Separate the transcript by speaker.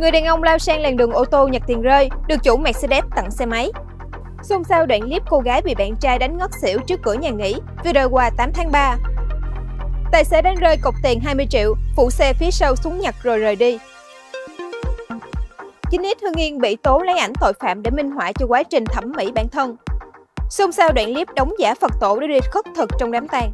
Speaker 1: Người đàn ông lao sang làn đường ô tô nhặt tiền rơi, được chủ Mercedes tặng xe máy. Xôn xao đoạn clip cô gái bị bạn trai đánh ngất xỉu trước cửa nhà nghỉ, video qua 8 tháng 3. Tài xế đánh rơi cọc tiền 20 triệu, phụ xe phía sau xuống nhặt rồi rời đi. 9X hương Yên bị tố lấy ảnh tội phạm để minh họa cho quá trình thẩm mỹ bản thân. Xôn xao đoạn clip đóng giả Phật tổ để đi khất thực trong đám tang.